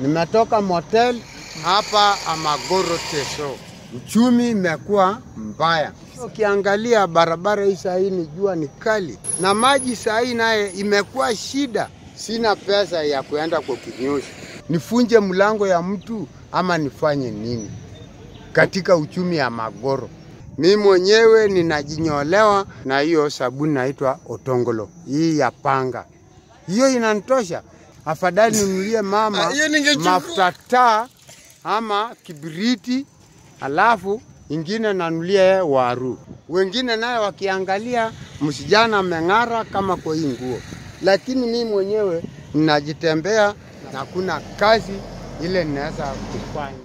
Nimetoka motel hapa Amagoro Teso. Uchumi imekuwa mbaya. Ukiangalia barabara hii saa hii ni jua ni kali, na maji saa hii naye imekuwa shida. Sina pesa ya kuenda kwa kinyoshi, nifunje mlango ya mtu ama nifanye nini katika uchumi ya Magoro? Mi mwenyewe ninajinyolewa na hiyo sabuni naitwa Otongolo, hii ya panga, hiyo inanitosha. Afadhali nunulie mama Ah, mafuta taa ama kibiriti, alafu ingine nanulia yeye waru. Wengine naye wakiangalia msijana ameng'ara kama kwa hii nguo, lakini mimi mwenyewe ninajitembea na kuna kazi ile ninaweza kufanya.